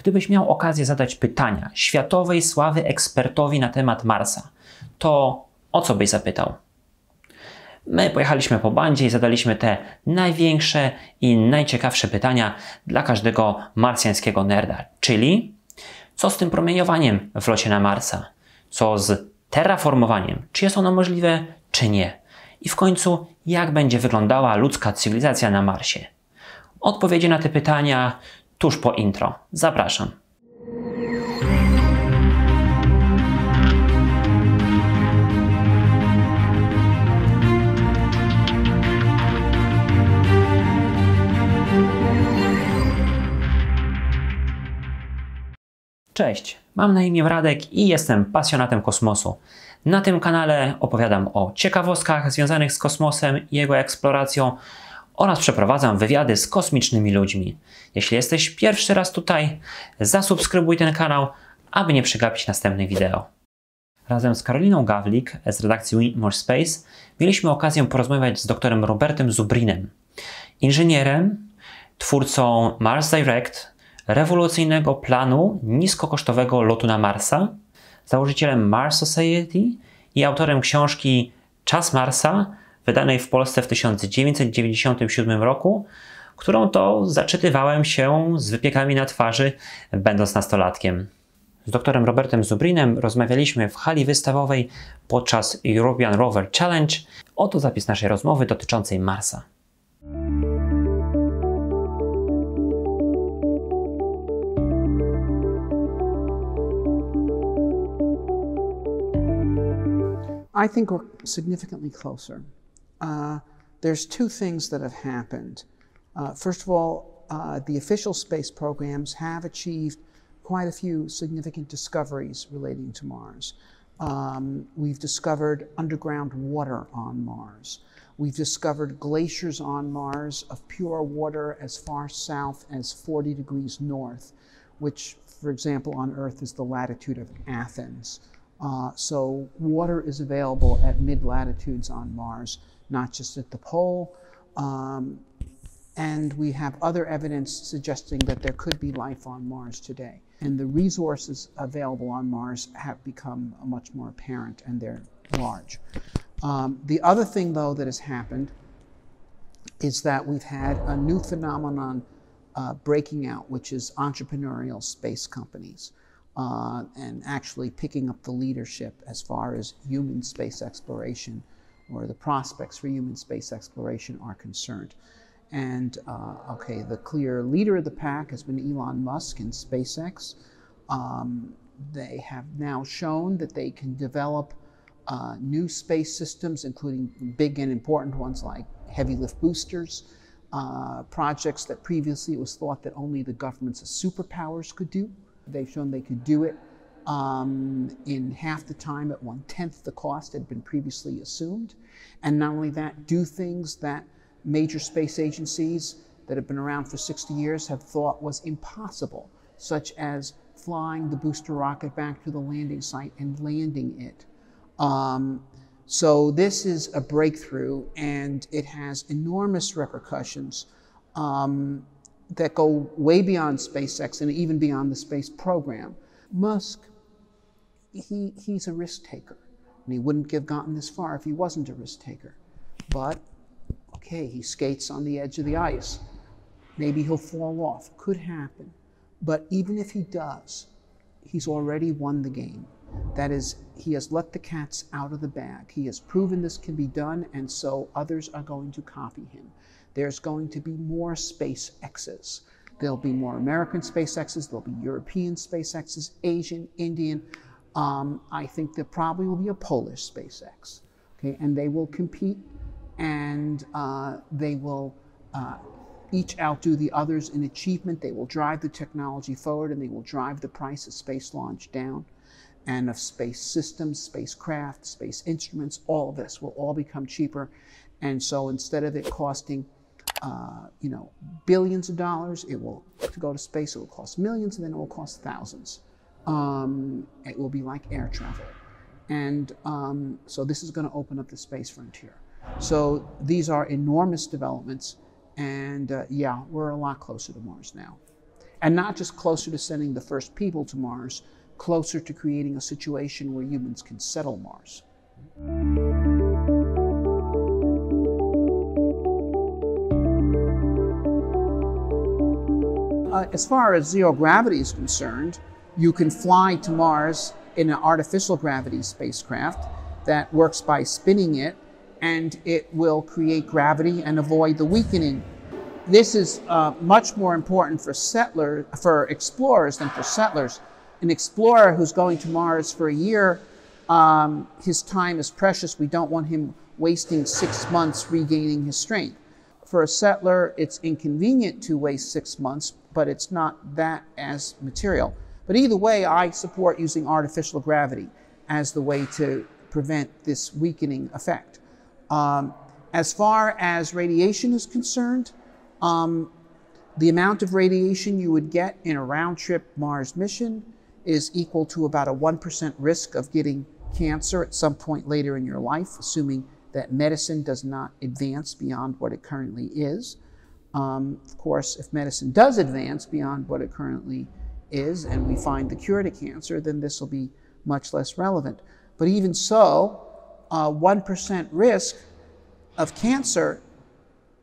Gdybyś miał okazję zadać pytania światowej sławy ekspertowi na temat Marsa, to o co byś zapytał? My pojechaliśmy po bandzie i zadaliśmy te największe i najciekawsze pytania dla każdego marsjańskiego nerda, czyli co z tym promieniowaniem w locie na Marsa? Co z terraformowaniem? Czy jest ono możliwe, czy nie? I w końcu, jak będzie wyglądała ludzka cywilizacja na Marsie? Odpowiedzi na te pytania tuż po intro. Zapraszam. Cześć, mam na imię Radek i jestem pasjonatem kosmosu. Na tym kanale opowiadam o ciekawostkach związanych z kosmosem i jego eksploracją oraz przeprowadzam wywiady z kosmicznymi ludźmi. Jeśli jesteś pierwszy raz tutaj, zasubskrybuj ten kanał, aby nie przegapić następnych wideo. Razem z Karoliną Gawlik z redakcji Win Space mieliśmy okazję porozmawiać z doktorem Robertem Zubrinem, inżynierem, twórcą Mars Direct, rewolucyjnego planu niskokosztowego lotu na Marsa, założycielem Mars Society i autorem książki Czas Marsa, wydanej w Polsce w 1997 roku, którą to zaczytywałem się z wypiekami na twarzy, będąc nastolatkiem. Z doktorem Robertem Zubrinem rozmawialiśmy w hali wystawowej podczas European Rover Challenge. Oto zapis naszej rozmowy dotyczącej Marsa. I think we're significantly closer. Uh, there's two things that have happened. Uh, first of all, uh, the official space programs have achieved quite a few significant discoveries relating to Mars. Um, we've discovered underground water on Mars. We've discovered glaciers on Mars of pure water as far south as 40 degrees north, which, for example, on Earth is the latitude of Athens. Uh, so water is available at mid latitudes on Mars, not just at the pole. Um, and we have other evidence suggesting that there could be life on Mars today. And the resources available on Mars have become much more apparent and they're large. Um, the other thing, though, that has happened is that we've had a new phenomenon uh, breaking out, which is entrepreneurial space companies uh, and actually picking up the leadership as far as human space exploration or the prospects for human space exploration are concerned. And uh, okay, the clear leader of the pack has been Elon Musk and SpaceX. Um, they have now shown that they can develop uh, new space systems, including big and important ones like heavy lift boosters, uh, projects that previously it was thought that only the governments of superpowers could do. They've shown they could do it um, in half the time at one tenth the cost had been previously assumed. And not only that, do things that major space agencies that have been around for 60 years have thought was impossible, such as flying the booster rocket back to the landing site and landing it. Um, so this is a breakthrough, and it has enormous repercussions. Um, that go way beyond SpaceX and even beyond the space program. Musk, he, he's a risk taker, and he wouldn't have gotten this far if he wasn't a risk taker. But, okay, he skates on the edge of the ice. Maybe he'll fall off. Could happen. But even if he does, he's already won the game. That is, he has let the cats out of the bag. He has proven this can be done, and so others are going to copy him there's going to be more SpaceXs. There'll be more American SpaceXs, there'll be European SpaceXs, Asian, Indian. Um, I think there probably will be a Polish SpaceX. Okay, and they will compete and uh, they will uh, each outdo the others in achievement. They will drive the technology forward and they will drive the price of space launch down and of space systems, spacecraft, space instruments, all of this will all become cheaper. And so instead of it costing uh, you know, billions of dollars. It will, to go to space, it will cost millions, and then it will cost thousands. Um, it will be like air travel. And um, so this is going to open up the space frontier. So these are enormous developments. And uh, yeah, we're a lot closer to Mars now. And not just closer to sending the first people to Mars, closer to creating a situation where humans can settle Mars. Uh, as far as zero gravity is concerned, you can fly to Mars in an artificial gravity spacecraft that works by spinning it, and it will create gravity and avoid the weakening. This is uh, much more important for settlers, for explorers than for settlers. An explorer who's going to Mars for a year, um, his time is precious. We don't want him wasting six months regaining his strength. For a settler, it's inconvenient to waste six months but it's not that as material. But either way, I support using artificial gravity as the way to prevent this weakening effect. Um, as far as radiation is concerned, um, the amount of radiation you would get in a round trip Mars mission is equal to about a 1% risk of getting cancer at some point later in your life, assuming that medicine does not advance beyond what it currently is. Um, of course, if medicine does advance beyond what it currently is and we find the cure to cancer, then this will be much less relevant. But even so, uh, 1% risk of cancer,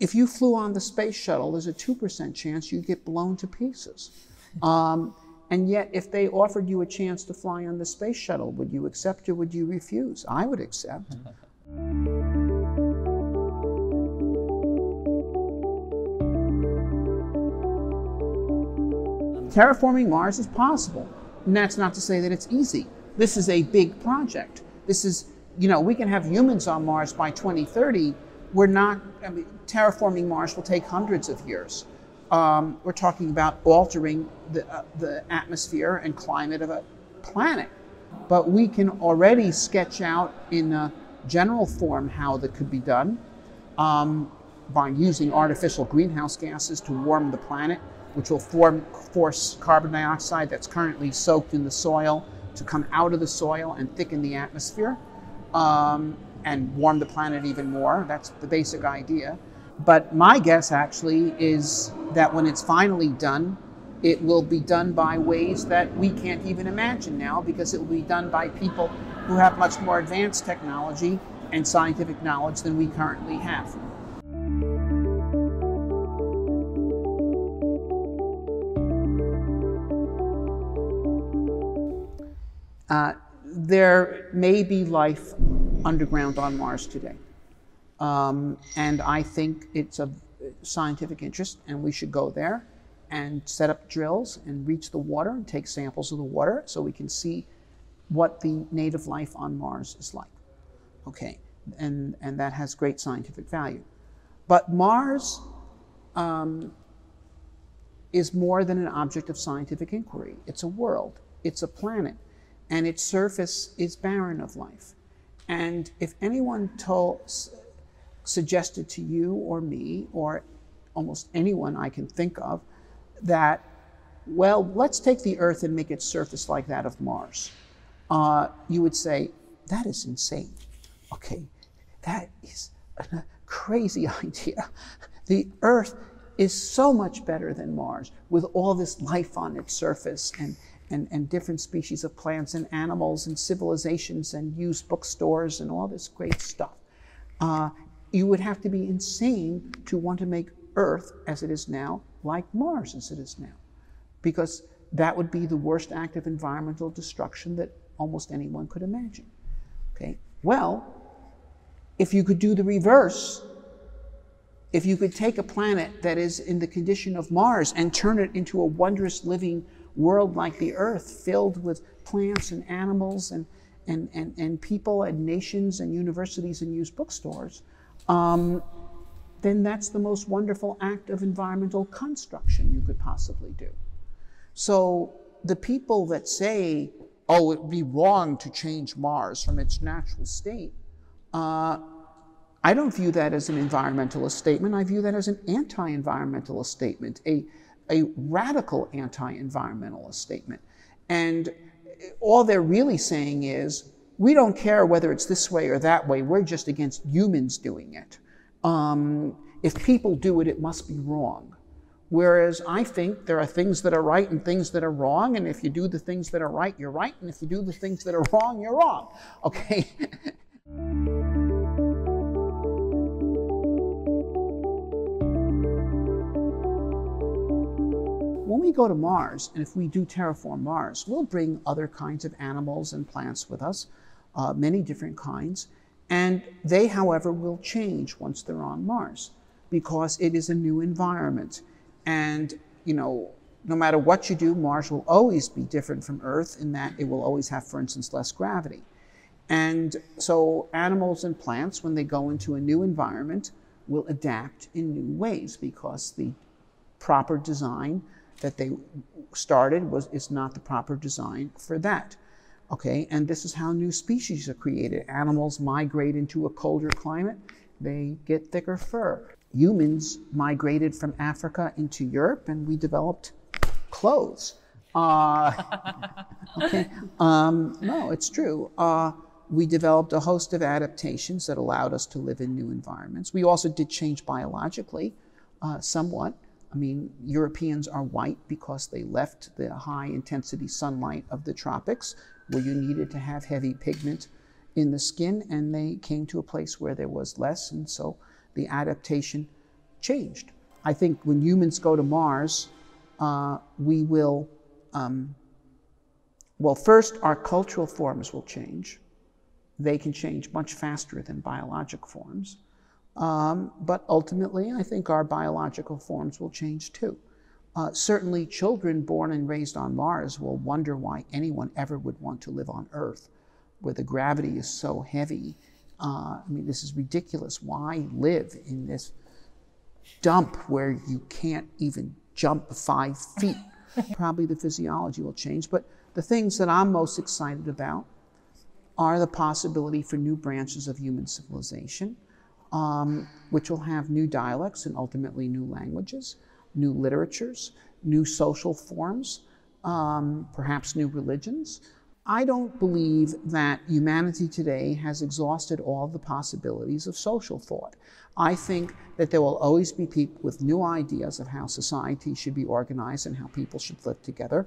if you flew on the space shuttle, there's a 2% chance you'd get blown to pieces. Um, and yet, if they offered you a chance to fly on the space shuttle, would you accept or would you refuse? I would accept. Terraforming Mars is possible. And that's not to say that it's easy. This is a big project. This is, you know, we can have humans on Mars by 2030. We're not, I mean, terraforming Mars will take hundreds of years. Um, we're talking about altering the, uh, the atmosphere and climate of a planet. But we can already sketch out in a general form how that could be done um, by using artificial greenhouse gases to warm the planet which will form, force carbon dioxide that's currently soaked in the soil to come out of the soil and thicken the atmosphere um, and warm the planet even more. That's the basic idea. But my guess actually is that when it's finally done, it will be done by ways that we can't even imagine now because it will be done by people who have much more advanced technology and scientific knowledge than we currently have. Uh, there may be life underground on Mars today. Um, and I think it's of scientific interest, and we should go there and set up drills and reach the water and take samples of the water so we can see what the native life on Mars is like. Okay, and, and that has great scientific value. But Mars um, is more than an object of scientific inquiry. It's a world, it's a planet and its surface is barren of life. And if anyone told, suggested to you or me or almost anyone I can think of that, well, let's take the Earth and make its surface like that of Mars, uh, you would say, that is insane. Okay, that is a crazy idea. The Earth is so much better than Mars with all this life on its surface and and, and different species of plants and animals and civilizations and used bookstores and all this great stuff. Uh, you would have to be insane to want to make Earth as it is now like Mars as it is now. Because that would be the worst act of environmental destruction that almost anyone could imagine. Okay? Well, if you could do the reverse, if you could take a planet that is in the condition of Mars and turn it into a wondrous living world like the earth, filled with plants and animals and, and, and, and people and nations and universities and used bookstores, um, then that's the most wonderful act of environmental construction you could possibly do. So the people that say, oh, it would be wrong to change Mars from its natural state, uh, I don't view that as an environmentalist statement. I view that as an anti environmentalist statement, a, a radical anti environmentalist statement. And all they're really saying is, we don't care whether it's this way or that way, we're just against humans doing it. Um, if people do it, it must be wrong. Whereas I think there are things that are right and things that are wrong, and if you do the things that are right, you're right, and if you do the things that are wrong, you're wrong. Okay? we go to Mars, and if we do terraform Mars, we'll bring other kinds of animals and plants with us, uh, many different kinds, and they, however, will change once they're on Mars because it is a new environment. And, you know, no matter what you do, Mars will always be different from Earth in that it will always have, for instance, less gravity. And so animals and plants, when they go into a new environment, will adapt in new ways because the proper design that they started was is not the proper design for that. Okay, and this is how new species are created. Animals migrate into a colder climate, they get thicker fur humans migrated from Africa into Europe and we developed clothes. Uh, okay. Um, no, it's true. Uh, we developed a host of adaptations that allowed us to live in new environments. We also did change biologically uh, somewhat. I mean, Europeans are white because they left the high intensity sunlight of the tropics where you needed to have heavy pigment in the skin, and they came to a place where there was less, and so the adaptation changed. I think when humans go to Mars, uh, we will, um, well, first, our cultural forms will change. They can change much faster than biologic forms. Um, but ultimately, I think our biological forms will change too. Uh, certainly, children born and raised on Mars will wonder why anyone ever would want to live on Earth, where the gravity is so heavy uh, I mean, this is ridiculous. Why live in this dump where you can't even jump five feet? Probably the physiology will change. But the things that I'm most excited about are the possibility for new branches of human civilization, um, which will have new dialects and ultimately new languages, new literatures, new social forms, um, perhaps new religions. I don't believe that humanity today has exhausted all the possibilities of social thought. I think that there will always be people with new ideas of how society should be organized and how people should live together.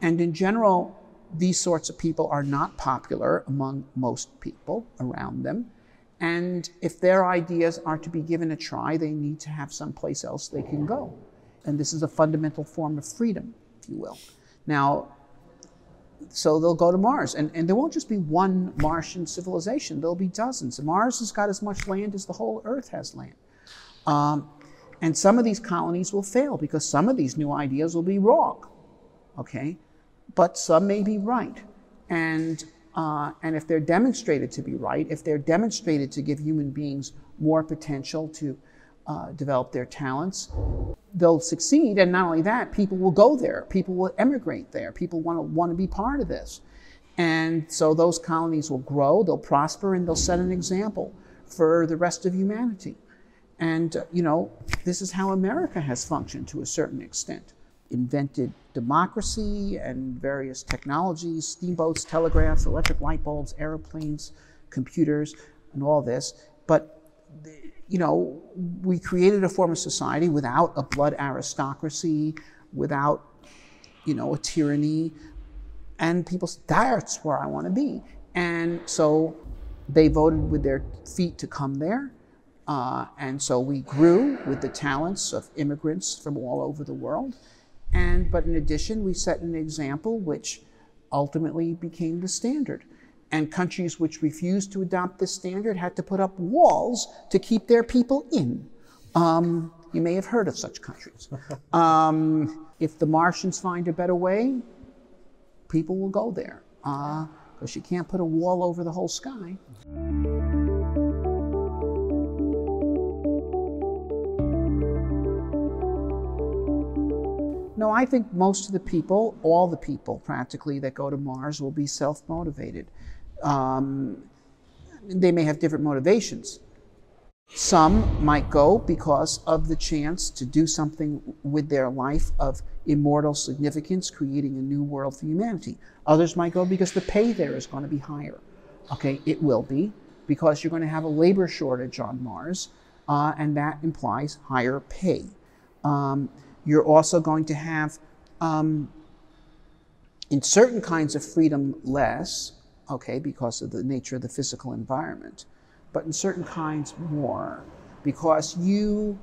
And in general, these sorts of people are not popular among most people around them. And if their ideas are to be given a try, they need to have someplace else they can go. And this is a fundamental form of freedom, if you will. Now, so they'll go to Mars. And, and there won't just be one Martian civilization, there'll be dozens. Mars has got as much land as the whole Earth has land. Um, and some of these colonies will fail because some of these new ideas will be wrong. Okay? But some may be right. And, uh, and if they're demonstrated to be right, if they're demonstrated to give human beings more potential to uh, develop their talents, they'll succeed. And not only that, people will go there. People will emigrate there. People want to want to be part of this. And so those colonies will grow, they'll prosper, and they'll set an example for the rest of humanity. And, uh, you know, this is how America has functioned to a certain extent. Invented democracy and various technologies, steamboats, telegraphs, electric light bulbs, airplanes, computers, and all this. But you know, we created a form of society without a blood aristocracy, without, you know, a tyranny. And people said, that's where I want to be. And so they voted with their feet to come there. Uh, and so we grew with the talents of immigrants from all over the world. And, but in addition, we set an example which ultimately became the standard and countries which refused to adopt this standard had to put up walls to keep their people in. Um, you may have heard of such countries. Um, if the Martians find a better way, people will go there because uh, you can't put a wall over the whole sky. No, I think most of the people, all the people practically that go to Mars will be self motivated. Um, they may have different motivations. Some might go because of the chance to do something with their life of immortal significance, creating a new world for humanity. Others might go because the pay there is going to be higher. Okay, it will be because you're going to have a labor shortage on Mars, uh, and that implies higher pay. Um, You're also going to have, um, in certain kinds of freedom, less, okay, because of the nature of the physical environment, but in certain kinds, more, because you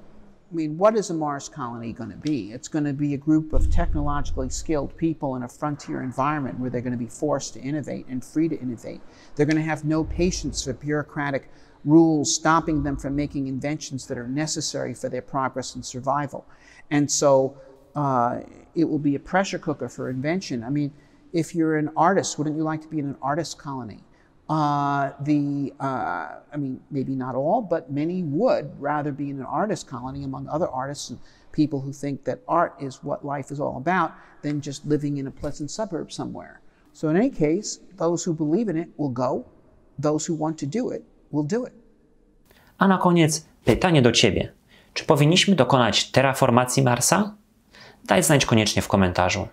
I mean, what is a Mars colony going to be? It's going to be a group of technologically skilled people in a frontier environment where they're going to be forced to innovate and free to innovate. They're going to have no patience for bureaucratic rules stopping them from making inventions that are necessary for their progress and survival. And so uh, it will be a pressure cooker for invention. I mean, if you're an artist, wouldn't you like to be in an artist colony? Uh, the, uh, I mean, maybe not all, but many would rather be in an artist colony among other artists and people who think that art is what life is all about than just living in a pleasant suburb somewhere. So, in any case, those who believe in it will go, those who want to do it A na koniec pytanie do Ciebie. Czy powinniśmy dokonać terraformacji Marsa? Daj znać koniecznie w komentarzu.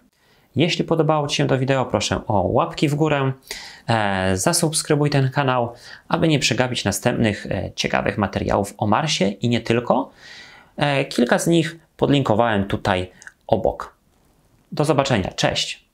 Jeśli podobało Ci się to wideo, proszę o łapki w górę, e, zasubskrybuj ten kanał, aby nie przegapić następnych e, ciekawych materiałów o Marsie i nie tylko. E, kilka z nich podlinkowałem tutaj obok. Do zobaczenia, cześć!